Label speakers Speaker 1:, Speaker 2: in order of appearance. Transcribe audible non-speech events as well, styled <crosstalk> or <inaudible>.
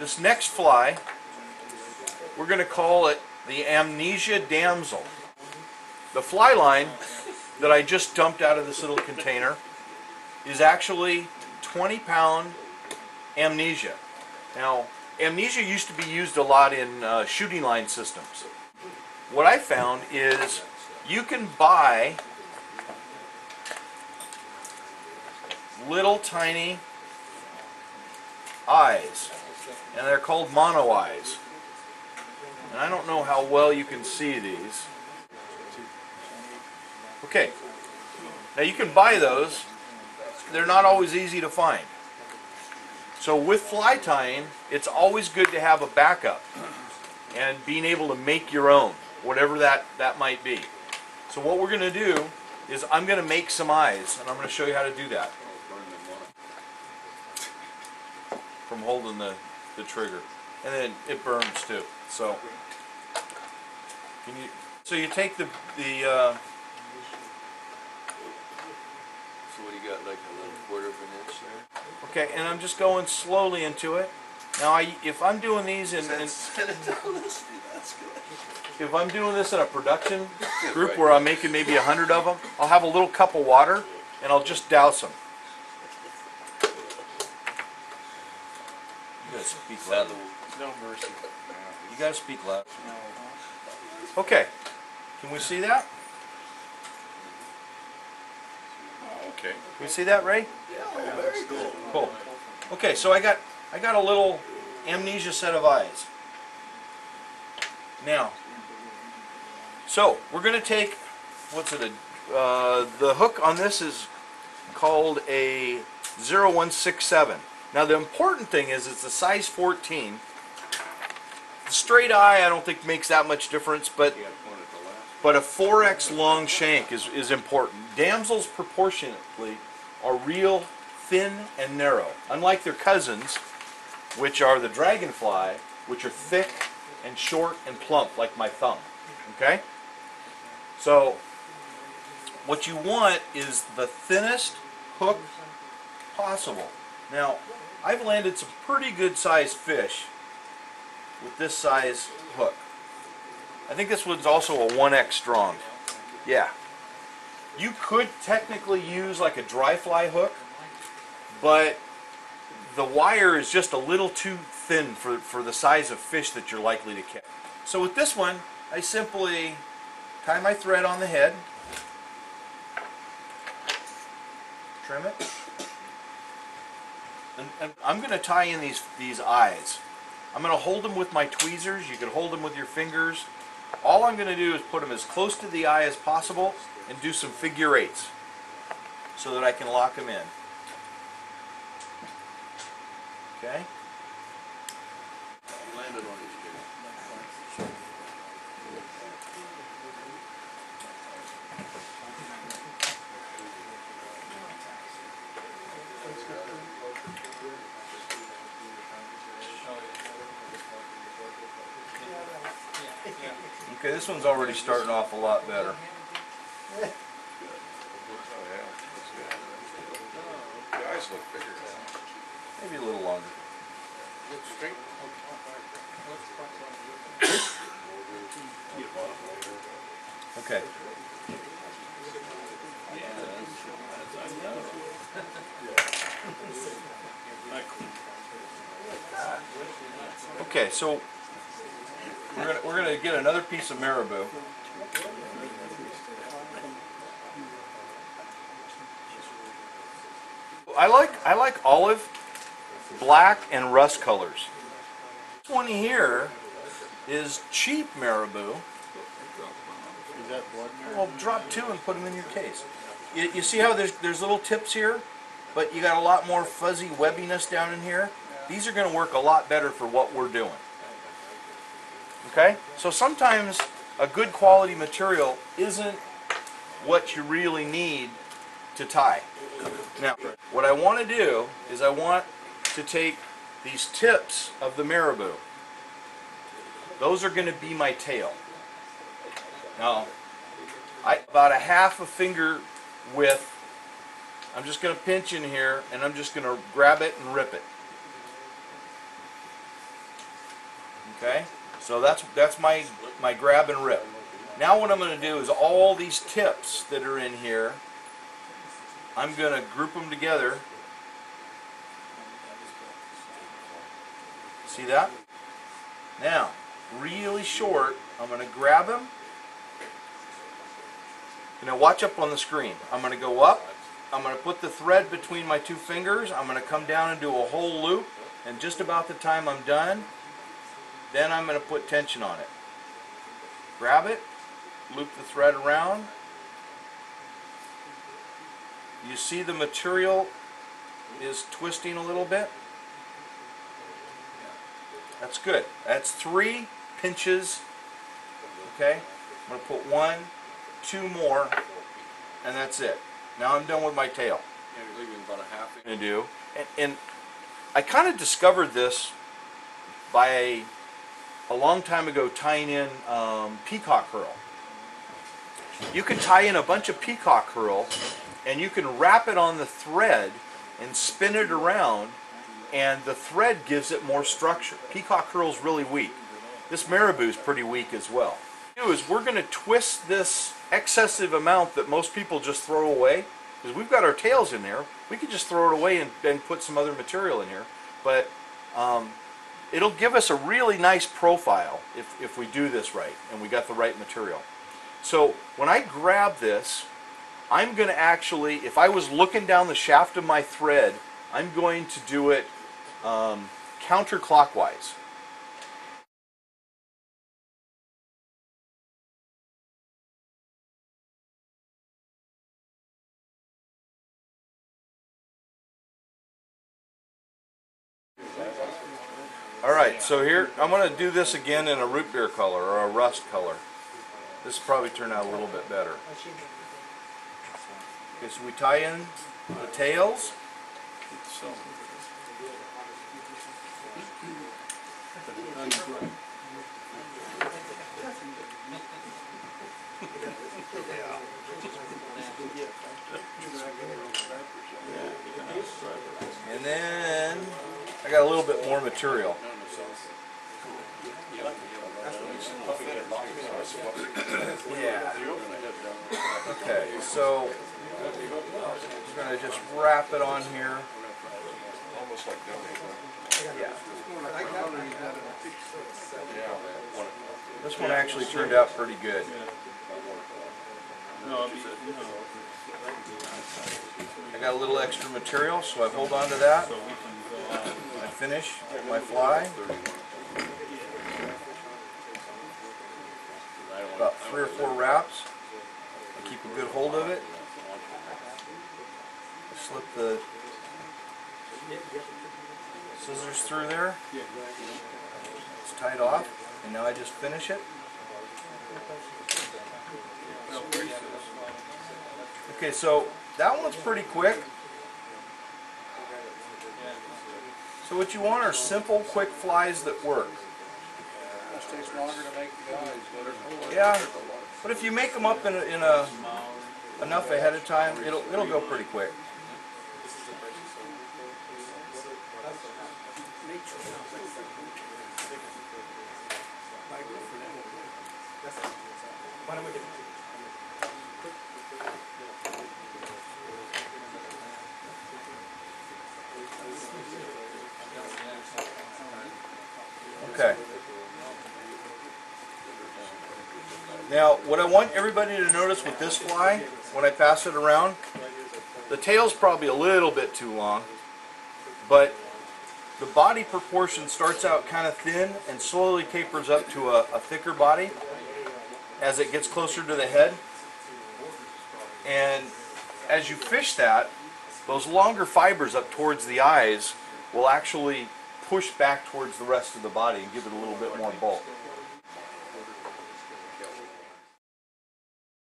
Speaker 1: This next fly, we're going to call it the Amnesia Damsel. The fly line that I just dumped out of this little container is actually 20 pound Amnesia. Now, Amnesia used to be used a lot in uh, shooting line systems. What I found is you can buy little tiny eyes and they're called mono eyes. And I don't know how well you can see these. Okay. Now you can buy those. They're not always easy to find. So with fly tying it's always good to have a backup and being able to make your own whatever that that might be. So what we're going to do is I'm going to make some eyes and I'm going to show you how to do that from holding the, the trigger. And then it burns too. So can you so you take the the uh,
Speaker 2: So what do you got, like a little quarter of an inch there?
Speaker 1: okay, and I'm just going slowly into it. Now I if I'm doing these in, in
Speaker 2: Set it down, that's, <laughs> that's good.
Speaker 1: if I'm doing this in a production <laughs> group where I'm making maybe a hundred of them, I'll have a little cup of water and I'll just douse them. Gotta speak loud.
Speaker 3: No mercy.
Speaker 1: You gotta speak loud. Okay, can we see that?
Speaker 3: Okay.
Speaker 1: Can we see that, Ray?
Speaker 2: Yeah, very good.
Speaker 1: Cool. Okay, so I got I got a little amnesia set of eyes. Now, so we're gonna take what's it? A, uh, the hook on this is called a 0167. Now the important thing is it's a size 14. The straight eye I don't think makes that much difference, but
Speaker 3: You got one at the last.
Speaker 1: but a 4x long shank is, is important. Damsels proportionately are real thin and narrow. Unlike their cousins, which are the dragonfly, which are thick and short and plump like my thumb. Okay? So, what you want is the thinnest hook possible. Now, I've landed some pretty good sized fish with this size hook. I think this one's also a 1X strong. Yeah. You could technically use like a dry fly hook, but the wire is just a little too thin for, for the size of fish that you're likely to catch. So with this one, I simply tie my thread on the head, trim it, and, and I'm going to tie in these, these eyes. I'm going to hold them with my tweezers. You can hold them with your fingers. All I'm going to do is put them as close to the eye as possible and do some figure eights so that I can lock them in. Okay?
Speaker 3: You landed on his big.
Speaker 1: Okay, this one's already starting off a lot better.
Speaker 3: Oh, yeah, that's good. The eyes look bigger.
Speaker 1: Maybe a little longer.
Speaker 3: Look straight.
Speaker 1: Okay. Okay, so we're gonna we're gonna get another piece of marabou. I like I like olive, black, and rust colors. This one here is cheap marabou. Well, drop two and put them in your case. You, you see how there's there's little tips here, but you got a lot more fuzzy webbiness down in here. These are going to work a lot better for what we're doing. Okay? So sometimes a good quality material isn't what you really need to tie. Now, what I want to do is I want to take these tips of the marabou. Those are going to be my tail. Now, I about a half a finger width. I'm just going to pinch in here and I'm just going to grab it and rip it. Okay, so that's that's my my grab and rip. Now what I'm going to do is all these tips that are in here, I'm going to group them together. See that? Now, really short, I'm going to grab them. Now watch up on the screen. I'm going to go up. I'm going to put the thread between my two fingers. I'm going to come down and do a whole loop. And just about the time I'm done, then I'm going to put tension on it. Grab it, loop the thread around. You see the material is twisting a little bit. That's good. That's three pinches. Okay? I'm going to put one, two more, and that's it. Now I'm done with my tail.
Speaker 2: Yeah, leaving about a half
Speaker 1: going to do. And, and I kind of discovered this by a, long time ago tying in um, peacock herl. You can tie in a bunch of peacock herl and you can wrap it on the thread and spin it around and the thread gives it more structure. Peacock herl is really weak. This marabou is pretty weak as well. We'll do is we're going to twist this excessive amount that most people just throw away because we've got our tails in there. We could just throw it away and, and put some other material in here, but um, it'll give us a really nice profile if, if we do this right and we got the right material. So when I grab this, I'm going to actually, if I was looking down the shaft of my thread, I'm going to do it um, counterclockwise. All right, so here I'm going to do this again in a root beer color or a rust color. This will probably turn out a little bit better. Okay, so we tie in the tails.
Speaker 3: So.
Speaker 1: And then I got a little bit more material. Okay, so we're gonna just wrap it on here.
Speaker 3: Almost like.
Speaker 1: Yeah. This one actually turned out pretty good. I got a little extra material, so I hold on to that. I finish my fly. About three or four wraps. Keep a good hold of it. Slip the scissors through there. It's tied off, and now I just finish it. Okay, so that one's pretty quick. So what you want are simple, quick flies that work.
Speaker 3: This takes longer to make the guys.
Speaker 1: Yeah, but if you make them up in a, in a enough ahead of time, it'll it'll go pretty quick. Okay. Now, what I want everybody to notice with this fly, when I pass it around, the tail's probably a little bit too long, but the body proportion starts out kind of thin and slowly tapers up to a, a thicker body as it gets closer to the head. And as you fish that, those longer fibers up towards the eyes will actually push back towards the rest of the body and give it a little bit more bulk.